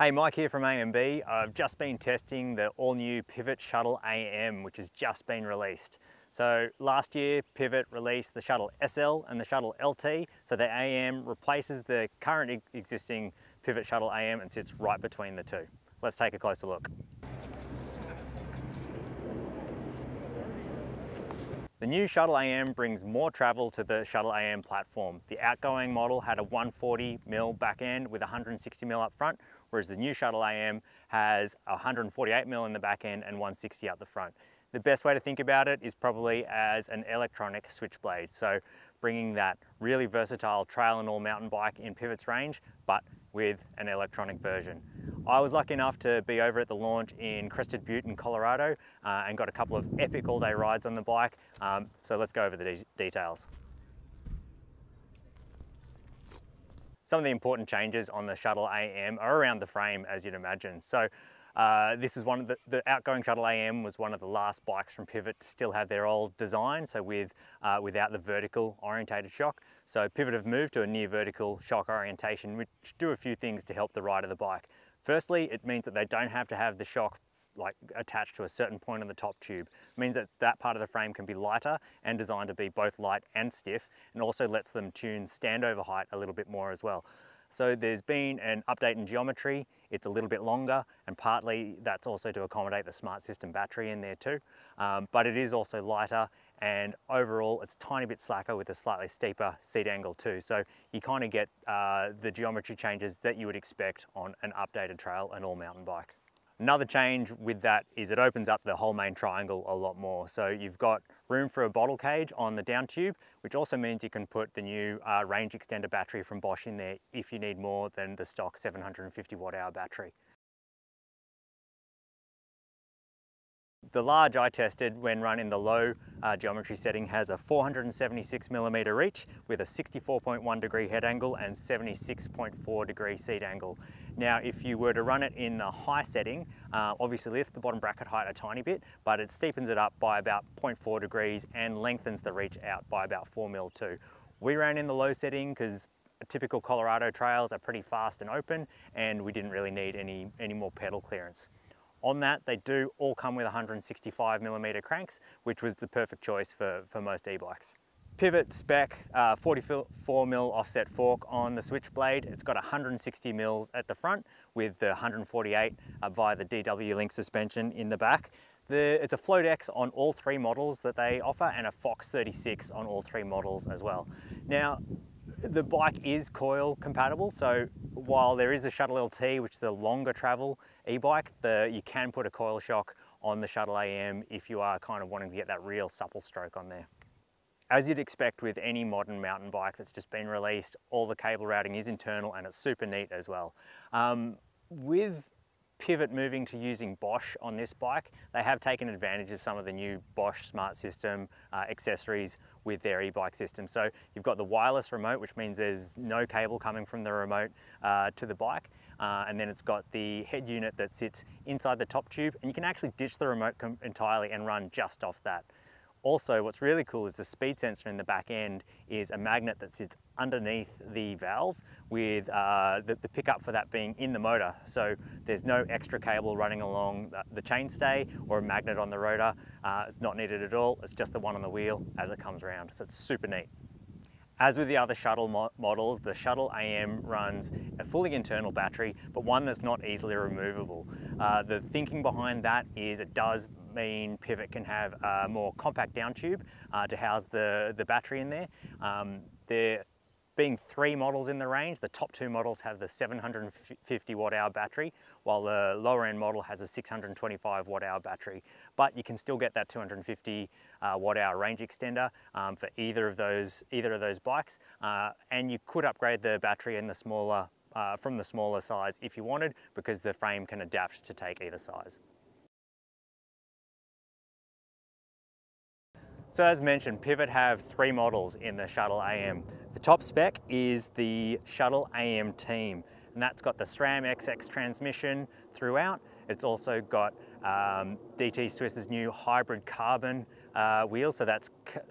Hey, Mike here from AMB. I've just been testing the all-new Pivot Shuttle AM, which has just been released. So last year, Pivot released the Shuttle SL and the Shuttle LT. So the AM replaces the current existing Pivot Shuttle AM and sits right between the two. Let's take a closer look. The new Shuttle AM brings more travel to the Shuttle AM platform. The outgoing model had a 140 mil back end with 160 mil up front, whereas the new Shuttle AM has 148 mil in the back end and 160 up the front. The best way to think about it is probably as an electronic switchblade. So bringing that really versatile trail and all mountain bike in Pivot's range, but with an electronic version. I was lucky enough to be over at the launch in Crested Butte in Colorado uh, and got a couple of epic all-day rides on the bike. Um, so let's go over the de details. Some of the important changes on the Shuttle AM are around the frame, as you'd imagine. So uh, this is one of the, the, outgoing Shuttle AM was one of the last bikes from Pivot to still have their old design, so with uh, without the vertical orientated shock. So Pivot have moved to a near vertical shock orientation, which do a few things to help the ride of the bike. Firstly, it means that they don't have to have the shock like attached to a certain point on the top tube. It means that that part of the frame can be lighter and designed to be both light and stiff and also lets them tune standover height a little bit more as well. So there's been an update in geometry, it's a little bit longer and partly that's also to accommodate the smart system battery in there too. Um, but it is also lighter and overall it's a tiny bit slacker with a slightly steeper seat angle too. So you kind of get uh, the geometry changes that you would expect on an updated trail and all mountain bike. Another change with that is it opens up the whole main triangle a lot more. So you've got room for a bottle cage on the down tube, which also means you can put the new uh, range extender battery from Bosch in there if you need more than the stock 750 watt hour battery. The large I tested when run in the low uh, geometry setting has a 476 millimeter reach with a 64.1 degree head angle and 76.4 degree seat angle. Now if you were to run it in the high setting, uh, obviously lift the bottom bracket height a tiny bit, but it steepens it up by about 0.4 degrees and lengthens the reach out by about 4 mil too. We ran in the low setting because typical Colorado trails are pretty fast and open and we didn't really need any, any more pedal clearance. On that, they do all come with 165 millimeter cranks, which was the perfect choice for, for most e-bikes. Pivot spec, uh, 44 mil offset fork on the switchblade. It's got 160 mils at the front with the 148 uh, via the DW Link suspension in the back. The, it's a Float X on all three models that they offer and a Fox 36 on all three models as well. Now, the bike is coil compatible, so while there is a Shuttle LT, which is the longer travel e-bike, you can put a coil shock on the Shuttle AM if you are kind of wanting to get that real supple stroke on there. As you'd expect with any modern mountain bike that's just been released, all the cable routing is internal and it's super neat as well. Um, with pivot moving to using Bosch on this bike, they have taken advantage of some of the new Bosch smart system uh, accessories with their e-bike system. So you've got the wireless remote, which means there's no cable coming from the remote uh, to the bike. Uh, and then it's got the head unit that sits inside the top tube and you can actually ditch the remote entirely and run just off that. Also, what's really cool is the speed sensor in the back end is a magnet that sits underneath the valve with uh, the, the, pickup for that being in the motor. So there's no extra cable running along the, chainstay or a magnet on the rotor. Uh, it's not needed at all. It's just the one on the wheel as it comes around. So it's super neat. As with the other shuttle mo models, the Shuttle AM runs a fully internal battery, but one that's not easily removable. Uh, the thinking behind that is it does mean Pivot can have a more compact down tube uh, to house the, the battery in there. Um, there being three models in the range, the top two models have the 750 watt hour battery, while the lower end model has a 625 watt hour battery. But you can still get that 250 uh, watt hour range extender um, for either of those either of those bikes, uh, and you could upgrade the battery in the smaller uh, from the smaller size if you wanted, because the frame can adapt to take either size. So as mentioned, Pivot have three models in the Shuttle AM. The top spec is the Shuttle AM Team, and that's got the SRAM XX transmission throughout. It's also got um, DT Swiss's new hybrid carbon uh, wheels, so that's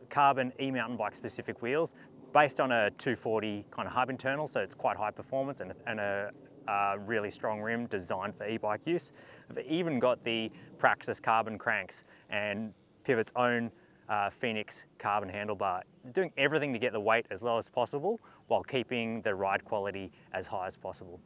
carbon e-mountain bike specific wheels, based on a 240 kind of hub internal, so it's quite high performance and, and a uh, really strong rim designed for e-bike use. They've even got the Praxis carbon cranks and Pivot's own uh, Phoenix carbon handlebar. Doing everything to get the weight as low as possible while keeping the ride quality as high as possible.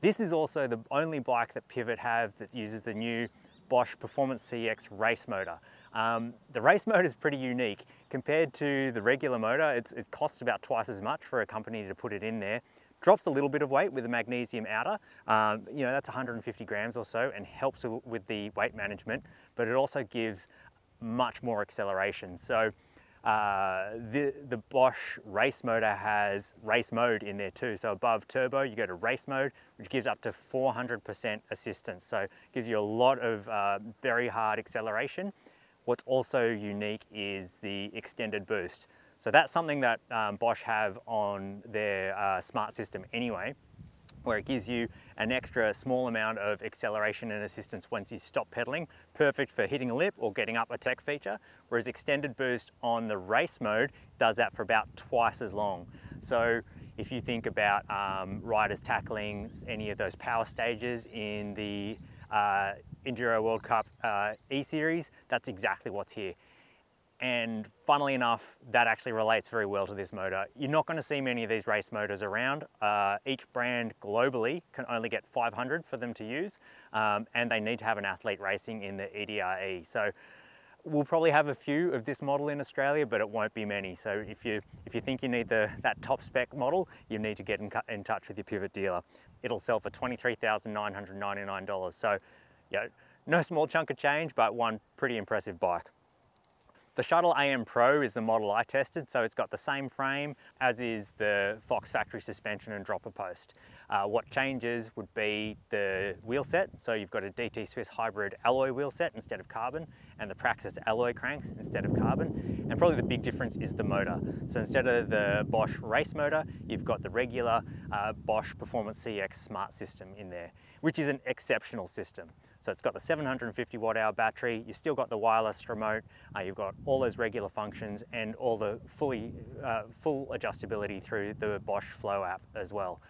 This is also the only bike that Pivot have that uses the new Bosch Performance CX race motor. Um, the race motor is pretty unique. Compared to the regular motor, it costs about twice as much for a company to put it in there. Drops a little bit of weight with a magnesium outer, um, you know, that's 150 grams or so and helps with the weight management, but it also gives much more acceleration. So uh, the, the Bosch race motor has race mode in there too. So above turbo, you go to race mode, which gives up to 400% assistance. So gives you a lot of uh, very hard acceleration. What's also unique is the extended boost. So that's something that um, Bosch have on their uh, smart system anyway where it gives you an extra small amount of acceleration and assistance once you stop pedaling, perfect for hitting a lip or getting up a tech feature, whereas extended boost on the race mode does that for about twice as long. So if you think about um, riders tackling any of those power stages in the uh, Enduro World Cup uh, E-Series, that's exactly what's here. And funnily enough, that actually relates very well to this motor. You're not gonna see many of these race motors around. Uh, each brand globally can only get 500 for them to use, um, and they need to have an athlete racing in the EDR-E. So we'll probably have a few of this model in Australia, but it won't be many. So if you, if you think you need the, that top spec model, you need to get in, in touch with your Pivot dealer. It'll sell for $23,999. So, know, no small chunk of change, but one pretty impressive bike. The Shuttle AM Pro is the model I tested, so it's got the same frame as is the Fox factory suspension and dropper post. Uh, what changes would be the wheel set, so you've got a DT Swiss hybrid alloy wheel set instead of carbon, and the Praxis alloy cranks instead of carbon, and probably the big difference is the motor. So instead of the Bosch race motor, you've got the regular uh, Bosch Performance CX smart system in there, which is an exceptional system. So it's got the 750 watt hour battery, you've still got the wireless remote, uh, you've got all those regular functions and all the fully uh, full adjustability through the Bosch Flow app as well.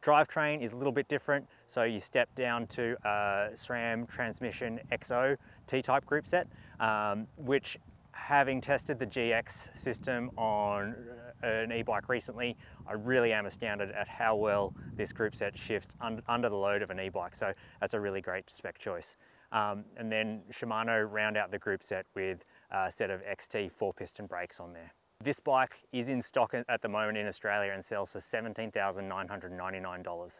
Drivetrain is a little bit different, so you step down to a SRAM Transmission XO T-type group set, um, which having tested the GX system on uh, an e-bike recently, I really am astounded at how well this group set shifts un under the load of an e-bike. So that's a really great spec choice. Um, and then Shimano round out the group set with a set of XT four piston brakes on there. This bike is in stock at the moment in Australia and sells for $17,999.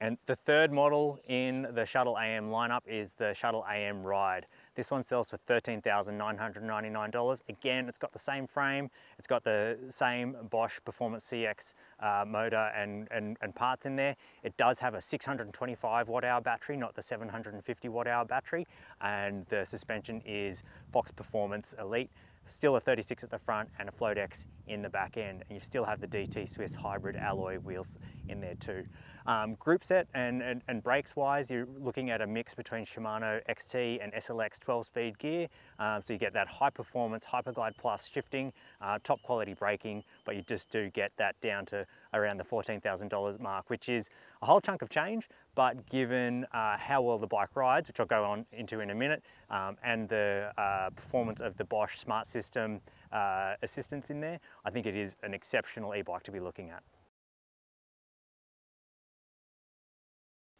And the third model in the Shuttle AM lineup is the Shuttle AM Ride. This one sells for $13,999. Again, it's got the same frame, it's got the same Bosch Performance CX uh, motor and, and, and, parts in there. It does have a 625 watt hour battery, not the 750 watt hour battery. And the suspension is Fox Performance Elite still a 36 at the front and a Float X in the back end. And you still have the DT Swiss hybrid alloy wheels in there too. Um, group set and, and, and, brakes wise, you're looking at a mix between Shimano XT and SLX 12 speed gear. Um, so you get that high performance Hyperglide Plus shifting, uh, top quality braking, but you just do get that down to around the $14,000 mark, which is a whole chunk of change, but given uh, how well the bike rides, which I'll go on into in a minute, um, and the uh, performance of the Bosch Smart System uh, assistance in there, I think it is an exceptional e-bike to be looking at.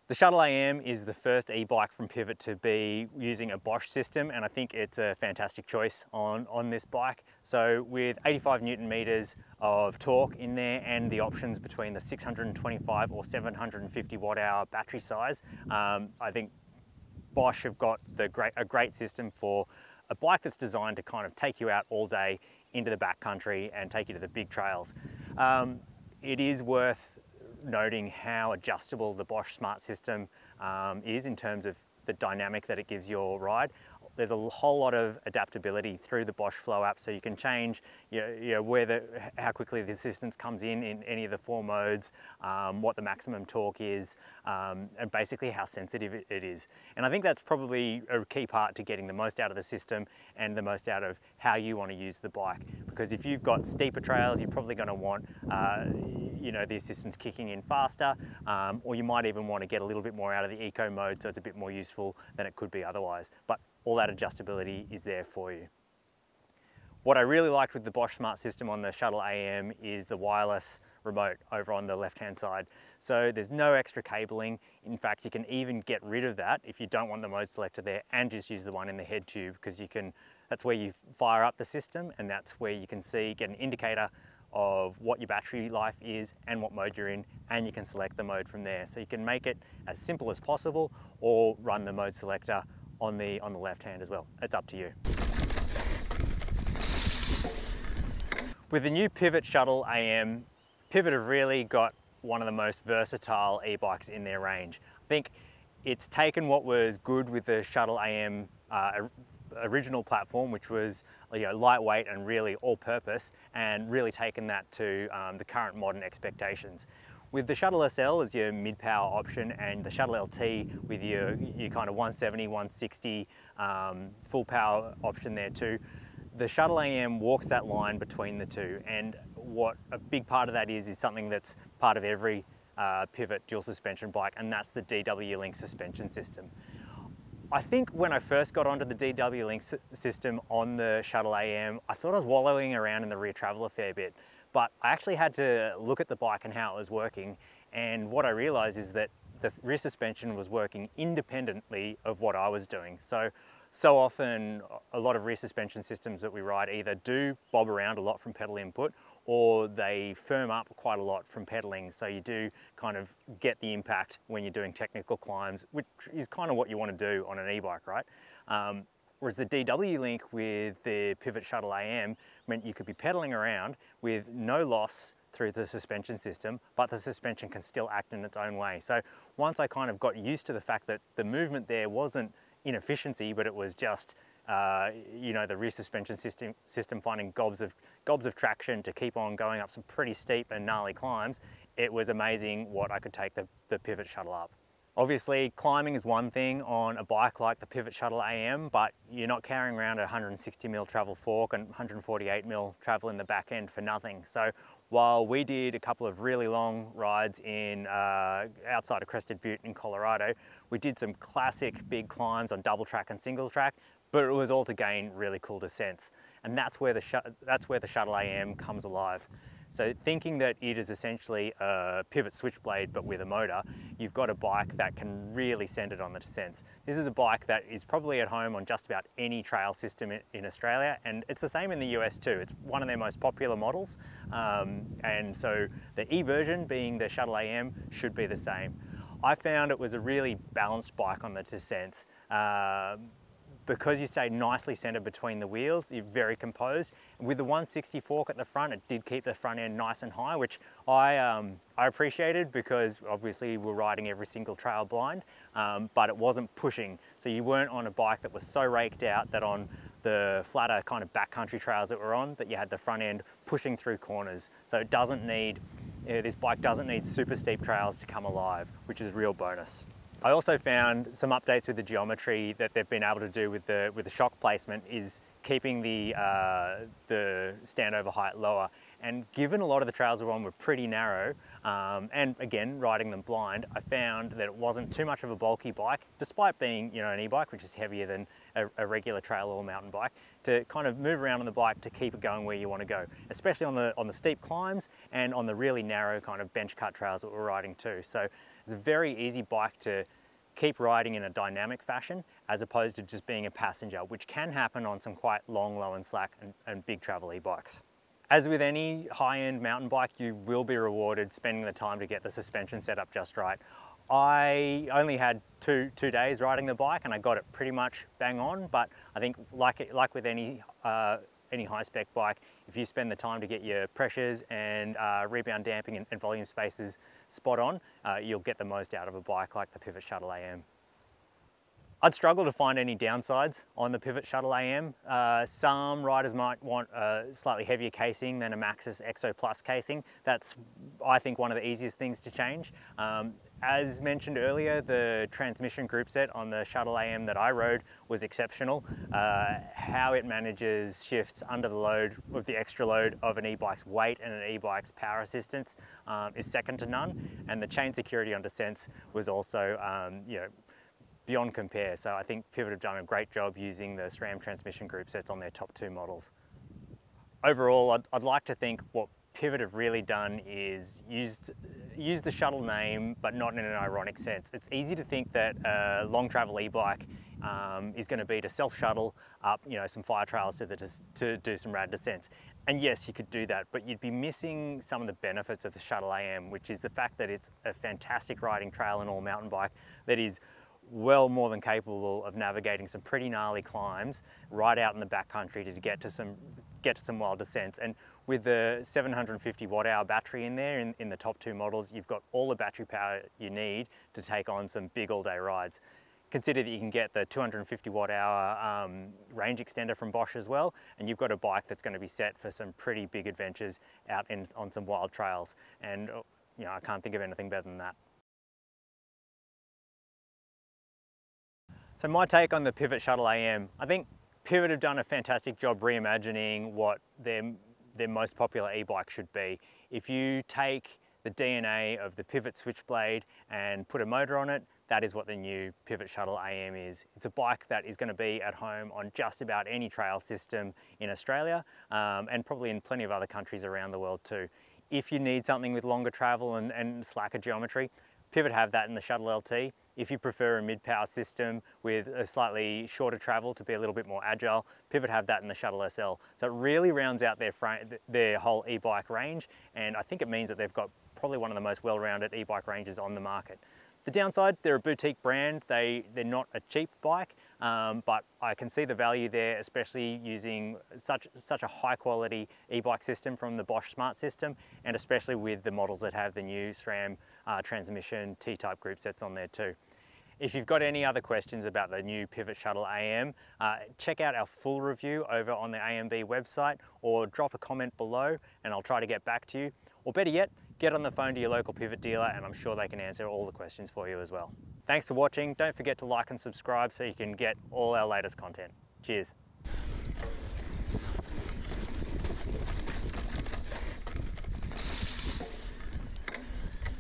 The Shuttle AM is the first e-bike from Pivot to be using a Bosch system and I think it's a fantastic choice on, on this bike. So with 85 Newton meters of torque in there and the options between the 625 or 750 watt hour battery size, um, I think Bosch have got the great, a great system for a bike that's designed to kind of take you out all day into the backcountry and take you to the big trails. Um, it is worth noting how adjustable the Bosch Smart System um, is in terms of the dynamic that it gives your ride. There's a whole lot of adaptability through the Bosch Flow app, so you can change you know, you know, where the, how quickly the assistance comes in in any of the four modes, um, what the maximum torque is, um, and basically how sensitive it, it is. And I think that's probably a key part to getting the most out of the system and the most out of how you want to use the bike. Because if you've got steeper trails, you're probably going to want uh, you know the assistance kicking in faster, um, or you might even want to get a little bit more out of the eco mode, so it's a bit more useful than it could be otherwise. But all that adjustability is there for you. What I really liked with the Bosch Smart System on the Shuttle AM is the wireless remote over on the left-hand side. So there's no extra cabling. In fact, you can even get rid of that if you don't want the mode selector there and just use the one in the head tube because you can, that's where you fire up the system and that's where you can see, get an indicator of what your battery life is and what mode you're in and you can select the mode from there. So you can make it as simple as possible or run the mode selector on the, on the left hand as well. It's up to you. With the new Pivot Shuttle AM, Pivot have really got one of the most versatile e-bikes in their range. I think it's taken what was good with the Shuttle AM uh, original platform, which was you know, lightweight and really all-purpose, and really taken that to um, the current modern expectations. With the Shuttle SL as your mid-power option and the Shuttle LT with your, your kind of 170, 160 um, full power option there too, the Shuttle AM walks that line between the two and what a big part of that is is something that's part of every uh, pivot dual suspension bike and that's the DW Link suspension system. I think when I first got onto the DW Link system on the Shuttle AM, I thought I was wallowing around in the rear travel a fair bit, but I actually had to look at the bike and how it was working. And what I realized is that the rear suspension was working independently of what I was doing. So so often a lot of rear suspension systems that we ride either do bob around a lot from pedal input or they firm up quite a lot from pedaling. So you do kind of get the impact when you're doing technical climbs which is kind of what you want to do on an e-bike right? Um, whereas the DW link with the Pivot Shuttle AM meant you could be pedaling around with no loss through the suspension system, but the suspension can still act in its own way. So once I kind of got used to the fact that the movement there wasn't inefficiency, but it was just uh, you know the rear suspension system system finding gobs of gobs of traction to keep on going up some pretty steep and gnarly climbs. It was amazing what I could take the, the pivot shuttle up. Obviously, climbing is one thing on a bike like the Pivot Shuttle AM, but you're not carrying around a 160 mil travel fork and 148 mil travel in the back end for nothing. So while we did a couple of really long rides in uh, outside of Crested Butte in Colorado, we did some classic big climbs on double track and single track, but it was all to gain really cool descents. And that's where the, that's where the Shuttle AM comes alive. So thinking that it is essentially a pivot switchblade but with a motor, you've got a bike that can really send it on the descents. This is a bike that is probably at home on just about any trail system in Australia and it's the same in the US too. It's one of their most popular models um, and so the E version being the Shuttle AM should be the same. I found it was a really balanced bike on the descents. Uh, because you stay nicely centered between the wheels, you're very composed. With the 160 fork at the front, it did keep the front end nice and high, which I, um, I appreciated because obviously we're riding every single trail blind, um, but it wasn't pushing. So you weren't on a bike that was so raked out that on the flatter kind of backcountry trails that we're on, that you had the front end pushing through corners. So it doesn't need, you know, this bike doesn't need super steep trails to come alive, which is a real bonus. I also found some updates with the geometry that they've been able to do with the with the shock placement is keeping the uh, the standover height lower. And given a lot of the trails we're on were pretty narrow, um, and again riding them blind, I found that it wasn't too much of a bulky bike, despite being you know an e-bike which is heavier than a, a regular trail or mountain bike, to kind of move around on the bike to keep it going where you want to go, especially on the on the steep climbs and on the really narrow kind of bench cut trails that we're riding too. So it's a very easy bike to keep riding in a dynamic fashion as opposed to just being a passenger, which can happen on some quite long, low and slack and, and big travel e-bikes. As with any high-end mountain bike, you will be rewarded spending the time to get the suspension set up just right. I only had two, two days riding the bike and I got it pretty much bang on, but I think like, like with any uh, any high spec bike, if you spend the time to get your pressures and uh, rebound damping and, and, volume spaces spot on, uh, you'll get the most out of a bike like the Pivot Shuttle AM. I'd struggle to find any downsides on the Pivot Shuttle AM. Uh, some riders might want a slightly heavier casing than a Maxxis Exo Plus casing. That's, I think, one of the easiest things to change. Um, as mentioned earlier, the transmission group set on the Shuttle AM that I rode was exceptional. Uh, how it manages shifts under the load with the extra load of an e-bike's weight and an e-bike's power assistance um, is second to none. And the chain security on descents was also, um, you know, beyond compare. So I think Pivot have done a great job using the SRAM transmission group sets on their top two models. Overall, I'd, I'd like to think what Pivot have really done is used, use the shuttle name, but not in an ironic sense. It's easy to think that a long travel e-bike um, is going to be to self-shuttle up, you know, some fire trails to, the, to do some rad descents. And yes, you could do that, but you'd be missing some of the benefits of the Shuttle AM, which is the fact that it's a fantastic riding trail and all mountain bike that is well more than capable of navigating some pretty gnarly climbs right out in the backcountry to get to some get to some wild descents. And with the 750 watt hour battery in there in, in the top two models, you've got all the battery power you need to take on some big all day rides. Consider that you can get the 250 watt hour um, range extender from Bosch as well, and you've got a bike that's going to be set for some pretty big adventures out in, on some wild trails. And you know, I can't think of anything better than that. So my take on the Pivot Shuttle AM, I think Pivot have done a fantastic job reimagining what their, their most popular e-bike should be. If you take the DNA of the Pivot Switchblade and put a motor on it, that is what the new Pivot Shuttle AM is. It's a bike that is going to be at home on just about any trail system in Australia um, and probably in plenty of other countries around the world too. If you need something with longer travel and, and slacker geometry, Pivot have that in the Shuttle LT. If you prefer a mid-power system with a slightly shorter travel to be a little bit more agile, Pivot have that in the Shuttle SL. So it really rounds out their, their whole e-bike range and I think it means that they've got probably one of the most well-rounded e-bike ranges on the market. The downside, they're a boutique brand. They, they're not a cheap bike, um, but I can see the value there, especially using such, such a high quality e-bike system from the Bosch Smart System, and especially with the models that have the new SRAM uh, transmission T-type group sets on there too. If you've got any other questions about the new Pivot Shuttle AM, uh, check out our full review over on the AMB website or drop a comment below and I'll try to get back to you. Or better yet, get on the phone to your local Pivot dealer and I'm sure they can answer all the questions for you as well. Thanks for watching. Don't forget to like and subscribe so you can get all our latest content. Cheers.